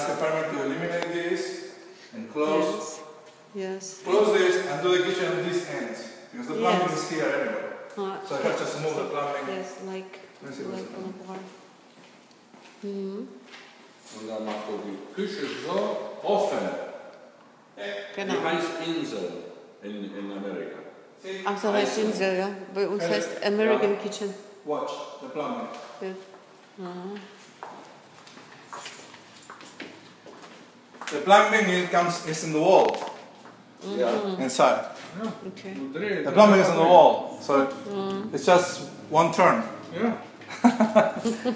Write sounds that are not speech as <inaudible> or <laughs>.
Ask the permit to eliminate this and close. Yes. Close this and do the kitchen on this end because the plumbing Yes. is here anyway. Uh, So I have just move the plumbing. yes, like, Let me see what's like on a bar. Mhm. Und dann macht er die Küche so offen. Genau. Die heißt Insel in, in Amerika. See? Ach so heißt Insel, ja. Bei uns heißt American Kitchen. Watch the plumbing. Ja. Aha. The plumbing it comes is in the wall Ja. inside. Okay. The plumbing is on the wall, so mm. it's just one turn. Ja. <laughs>